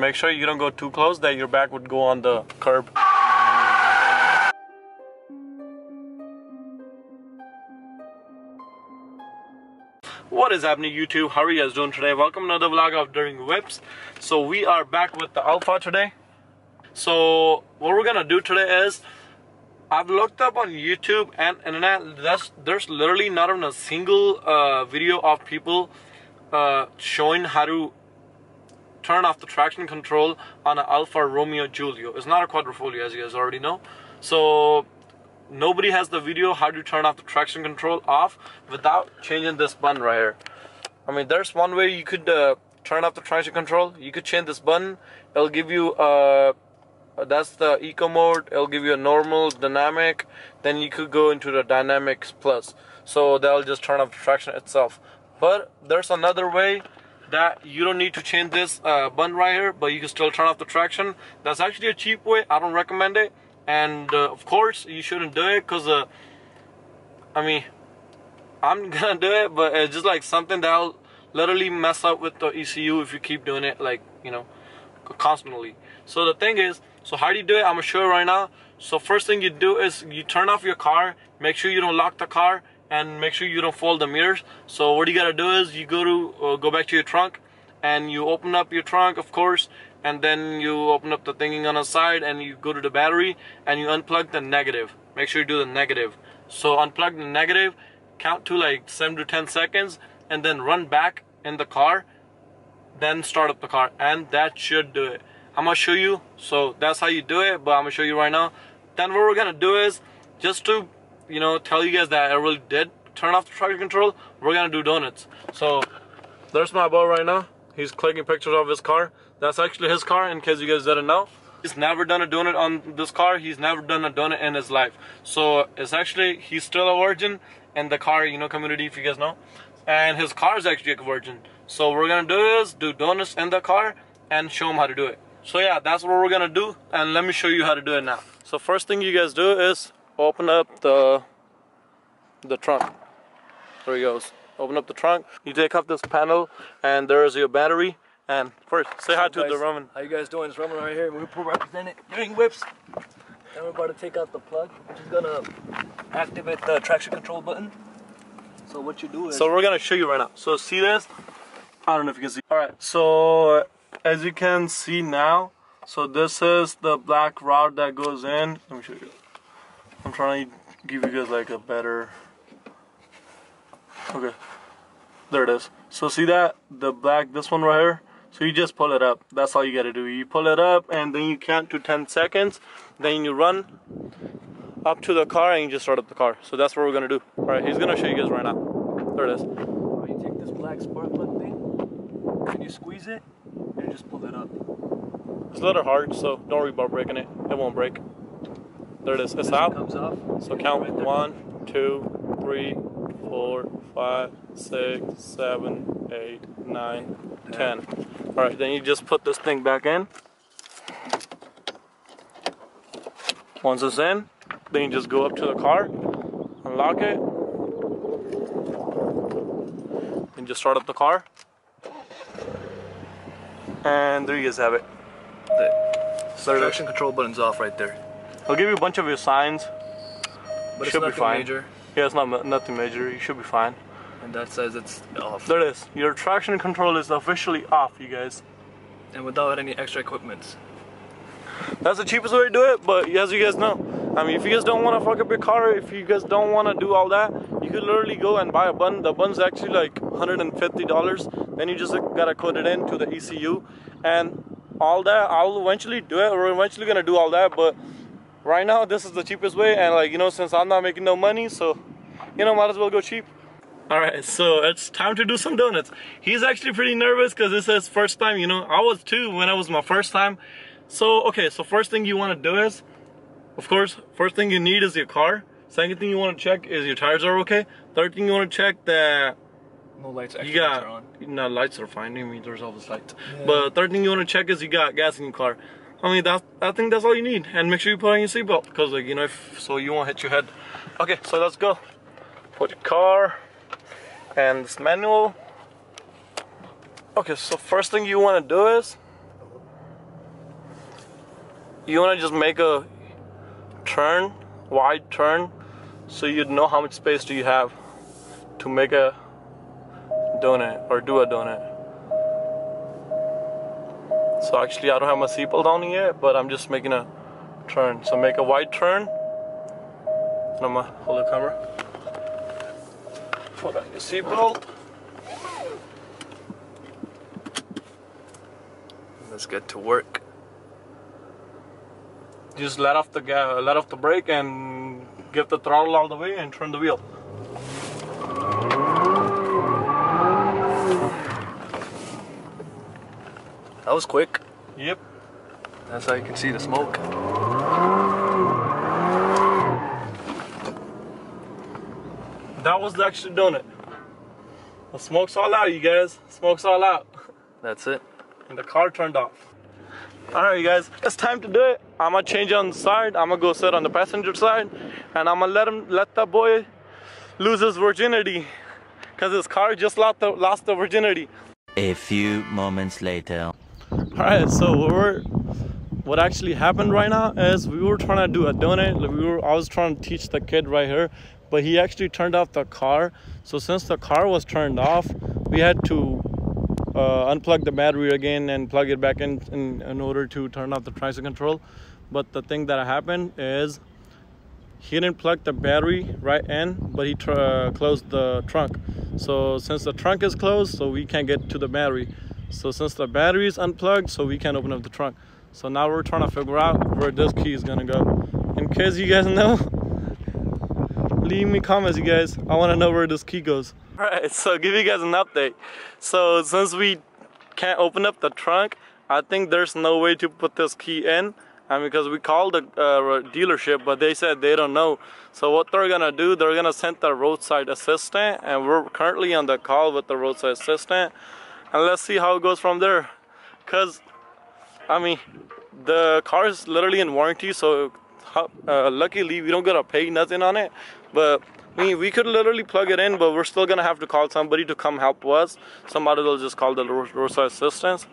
make sure you don't go too close that your back would go on the curb. What is happening YouTube? How are you guys doing today? Welcome to another vlog of Daring Whips. So we are back with the Alfa today. So what we're gonna do today is I've looked up on YouTube and internet. There's literally not even a single uh, video of people uh, showing how to turn off the traction control on an Alfa Romeo Giulia. It's not a quadrifoglio as you guys already know. So nobody has the video how to turn off the traction control off without changing this button right here. I mean, there's one way you could uh, turn off the traction control. You could change this button. It'll give you uh, that's the eco mode. It'll give you a normal, dynamic. Then you could go into the dynamics plus. So that'll just turn off the traction itself. But there's another way that you don't need to change this uh, button right here, but you can still turn off the traction. That's actually a cheap way. I don't recommend it. And uh, of course you shouldn't do it because uh, I mean I'm gonna do it but it's just like something that'll literally mess up with the ECU if you keep doing it like you know constantly. So the thing is so how do you do it? I'm gonna show you right now. So first thing you do is you turn off your car. Make sure you don't lock the car and make sure you don't fold the mirrors. So what you gotta do is you go to uh, go back to your trunk and you open up your trunk of course and then you open up the thinking on the side and you go to the battery and you unplug the negative. Make sure you do the negative. So unplug the negative count to like 7 to 10 seconds and then run back in the car then start up the car and that should do it. I'm gonna show you. So that's how you do it but I'm gonna show you right now. Then what we're gonna do is just to you know tell you guys that I really did turn off the traction control we're gonna do donuts so there's my boy right now he's clicking pictures of his car that's actually his car, in case you guys didn't know. He's never done a donut on this car. He's never done a donut in his life. So it's actually, he's still a virgin in the car, you know, community, if you guys know. And his car is actually a virgin. So we're gonna do is do donuts in the car and show him how to do it. So yeah, that's what we're gonna do. And let me show you how to do it now. So first thing you guys do is open up the the trunk. There he goes. Open up the trunk. You take off this panel and there is your battery and first, say hi to guys? the Roman. How you guys doing? It's Roman right here. We're representing Daring Whips. And we're about to take out the plug, which is gonna activate the traction control button. So what you do is... So we're gonna show you right now. So see this? I don't know if you can see. Alright, so as you can see now, so this is the black rod that goes in. Let me show you. I'm trying to give you guys like a better... Okay. There it is. So see that? The black, this one right here? So you just pull it up. That's all you gotta do. You pull it up and then you count to 10 seconds. Then you run up to the car and you just start up the car. So that's what we're gonna do. Alright, he's gonna show you guys right now. There it is. You take this black spark plug thing and you squeeze it and you just pull it up. It's a little hard, so don't worry about breaking it. It won't break. There it is. It's out. So count one, two, three, four, five, six, seven, eight, nine, ten. All right, then you just put this thing back in. Once it's in, then you just go up to the car, unlock it, and just start up the car. And there you guys have it. The traction control button's off right there. I'll give you a bunch of your signs. But Should it's be fine. major. Yeah, it's not nothing major. You should be fine. And that says it's off. There it is. Your traction control is officially off, you guys. And without any extra equipment. That's the cheapest way to do it, but as you guys know, I mean, if you guys don't want to fuck up your car, if you guys don't want to do all that, you could literally go and buy a bun. The bun's actually like $150. Then you just gotta code it into the ECU, and all that. I'll eventually do it. We're eventually gonna do all that, but right now this is the cheapest way. And like you know, since I'm not making no money, so you know, might as well go cheap. Alright, so it's time to do some donuts. He's actually pretty nervous because this is first time, you know. I was too when it was my first time. So, okay, so first thing you want to do is, of course, first thing you need is your car. Second thing you want to check is your tires are okay. Third thing you want to check that no lights you got, are on. No, lights are fine. I mean, there's always lights. Yeah. But third thing you want to check is you got gas in your car. I mean, that I think that's all you need. And make sure you put on your seatbelt because, like, you know, if, so you won't hit your head. Okay, so let's go. Put your car and this manual okay so first thing you want to do is you want to just make a turn, wide turn, so you'd know how much space do you have to make a donut or do a donut. So actually I don't have my seatbelt on yet, but I'm just making a turn. So make a wide turn. And I'm gonna hold the camera. Put on your seatbelt. Let's get to work. Just let off the ga- let off the brake and give the throttle all the way and turn the wheel. That was quick. Yep. That's how you can see the smoke. That was actually doing it. The smoke's all out, you guys. Smoke's all out. That's it. And the car turned off. Alright, you guys. It's time to do it. I'm gonna change on the side. I'm gonna go sit on the passenger side. And I'm gonna let him let that boy lose his virginity. Cause his car just lost the lost the virginity. A few moments later. Alright, so what we're what actually happened right now is we were trying to do a donut. Like we were I was trying to teach the kid right here, but he actually turned off the car. So since the car was turned off, we had to uh, unplug the battery again and plug it back in, in in order to turn off the traction control. But the thing that happened is he didn't plug the battery right in, but he uh, closed the trunk. So since the trunk is closed, so we can't get to the battery. So since the battery is unplugged, so we can't open up the trunk. So now we're trying to figure out where this key is gonna go. In case you guys know, leave me comments, you guys. I want to know where this key goes. All right, so give you guys an update. So since we can't open up the trunk, I think there's no way to put this key in. And because we called the uh, dealership, but they said they don't know. So what they're gonna do, they're gonna send the roadside assistant, and we're currently on the call with the roadside assistant, and let's see how it goes from there. Cause, I mean, the car is literally in warranty, so uh, luckily we don't gotta pay nothing on it. But I mean, we could literally plug it in, but we're still gonna have to call somebody to come help us. Somebody will just call the roadside assistance,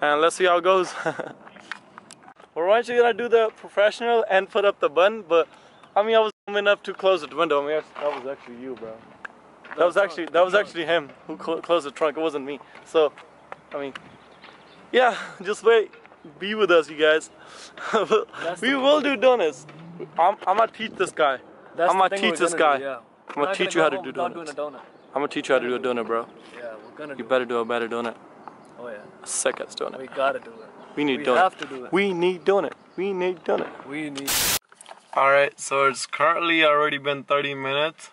and let's see how it goes. We're actually gonna do the professional and put up the button, but I mean, I was dumb enough to close the window. I mean, that was actually you, bro. That was actually that was actually him who cl closed the trunk. It wasn't me. So, I mean, yeah, just wait. Be with us, you guys. we will do donuts. I'm, I'm gonna teach this guy. That's I'm gonna teach this guy. do, yeah. I'm gonna teach you how to do donuts. a donut. I'm gonna teach you how to do a donut, bro. Yeah, we're gonna do You it. better do a better donut. Oh yeah. Sick ass donut. We gotta do it. We need we donut. have to do it. We need donut. We need donut. We need Alright, so it's currently already been 30 minutes,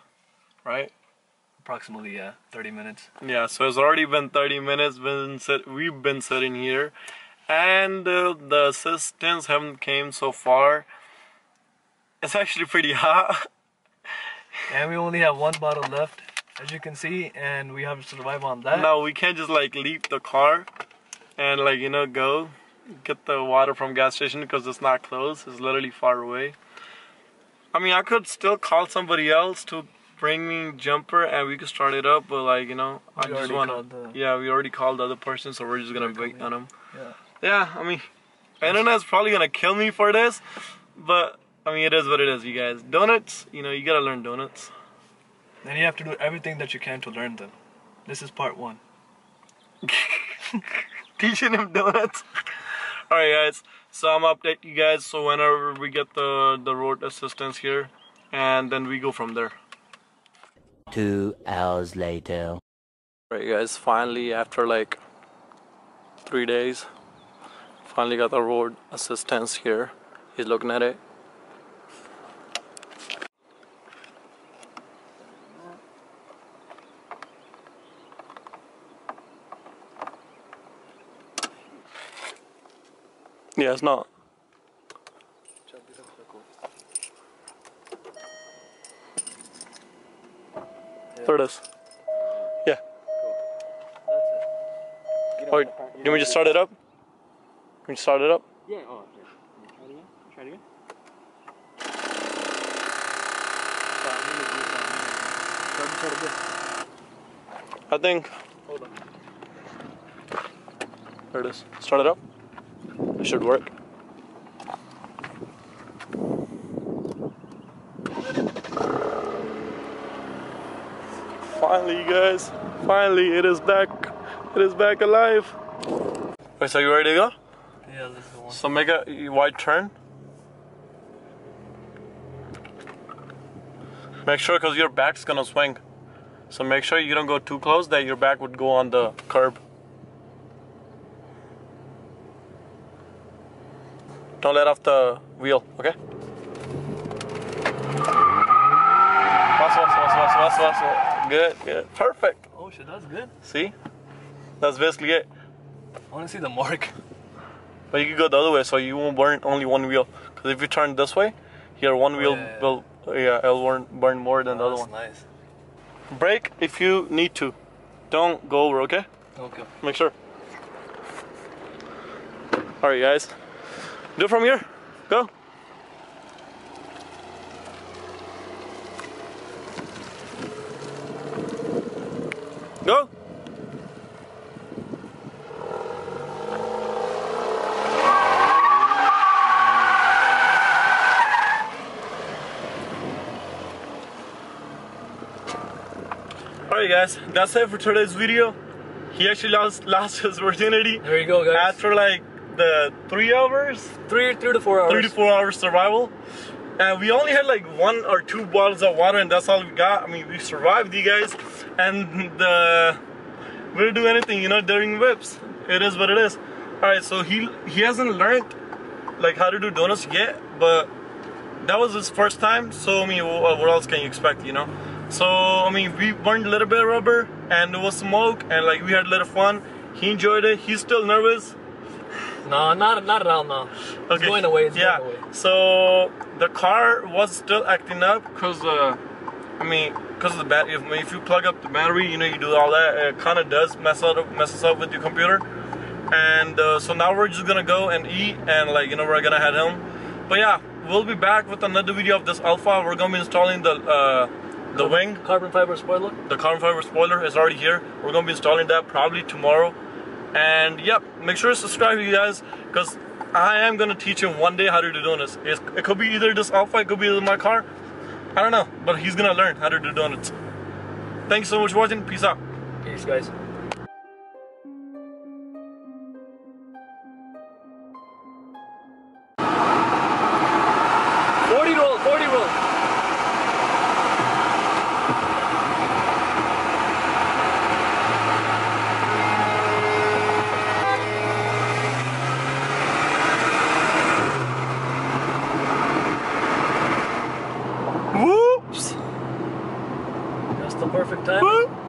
right? Approximately yeah, 30 minutes. Yeah, so it's already been 30 minutes. Been sit- we've been sitting here, and uh, the assistants haven't came so far. It's actually pretty hot. And we only have one bottle left, as you can see, and we have to survive on that. No, we can't just like leave the car and like you know go get the water from gas station because it's not close. It's literally far away. I mean, I could still call somebody else to bring me jumper and we could start it up, but like you know, I just want to. Yeah, we already called the other person, so we're just gonna wait on him. Yeah. Yeah, I mean, internet's probably gonna kill me for this, but I mean, it is what it is, you guys. Donuts, you know, you gotta learn donuts. Then you have to do everything that you can to learn them. This is part one. Teaching him donuts. All right, guys. So I'm update you guys. So whenever we get the the road assistance here, and then we go from there. Two hours later. Alright guys, finally after like three days, finally got the road assistance here. He's looking at it. Yeah, it's not. There it is. Yeah. Or, do we just start it up? Can we start it up? Yeah, oh, yeah. Try it again. Try it again. I think. Hold on. There it is. Start it up. It should work. Finally, you guys. Finally, it is back. It is back alive. Wait, so you ready to go? Yeah, this is the one. So make a wide turn. Make sure because your back's gonna swing. So make sure you don't go too close that your back would go on the curb. Don't let off the wheel, okay? Fast, fast, fast, Good, good. Perfect. Oh shit, that's good. See? That's basically it. I want to see the mark. But you can go the other way so you won't burn only one wheel. Because if you turn this way, here one oh, wheel yeah, yeah. will yeah, it'll burn, burn more than the other one. nice. Brake if you need to. Don't go over, okay? Okay. Make sure. Alright guys. Do it from here. Go. Go. Alright guys, that's it for today's video. He actually lost lost his virginity There you go, guys. after like the three hours, three, three to four hours. three to four hours survival. And we only had like one or two bottles of water, and that's all we got. I mean, we survived, you guys. And the we didn't do anything, you know, Daring Whips. It is what it is. All right, so he he hasn't learned like how to do donuts yet, but that was his first time. So I mean, what, what else can you expect, you know? So I mean, we burned a little bit of rubber, and there was smoke, and like we had a little fun. He enjoyed it. He's still nervous. No, not not at all. No. It's Okay. going away. It's yeah. going away. So the car was still acting up because, uh, I mean, because of the battery. If, if you plug up the battery, you know, you do all that. It kind of does mess up, messes up with your computer. And uh, so now we're just gonna go and eat, and like you know, we're gonna head home. But yeah, we'll be back with another video of this Alfa. We're gonna be installing the uh, the wing. Carbon fiber spoiler. The carbon fiber spoiler is already here. We're gonna be installing that probably tomorrow. And yep, make sure to subscribe, you guys, because I am gonna teach him one day how to do donuts. It's, it could be either this Alfa, it could be in my car. I don't know, but he's gonna learn how to do donuts. Thanks so much for watching. Peace out. Peace, guys. Forty roll. Forty roll.